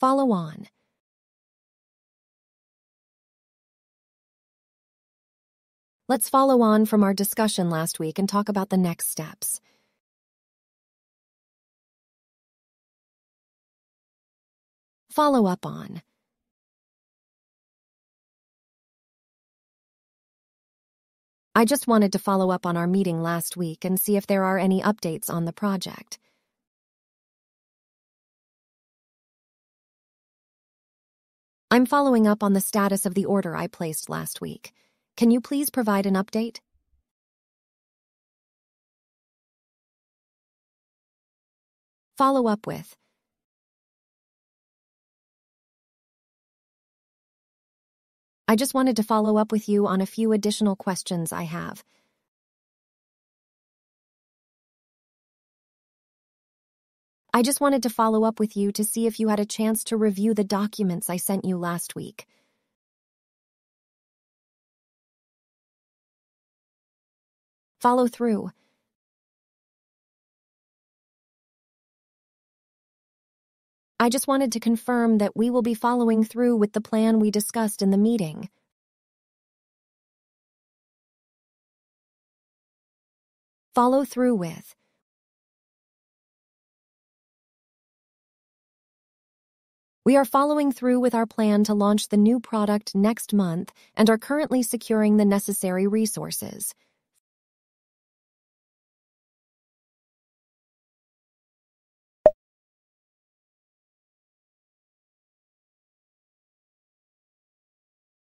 Follow on. Let's follow on from our discussion last week and talk about the next steps. Follow up on. I just wanted to follow up on our meeting last week and see if there are any updates on the project. I'm following up on the status of the order I placed last week. Can you please provide an update? Follow up with. I just wanted to follow up with you on a few additional questions I have. I just wanted to follow up with you to see if you had a chance to review the documents I sent you last week. Follow through. I just wanted to confirm that we will be following through with the plan we discussed in the meeting. Follow through with. We are following through with our plan to launch the new product next month and are currently securing the necessary resources.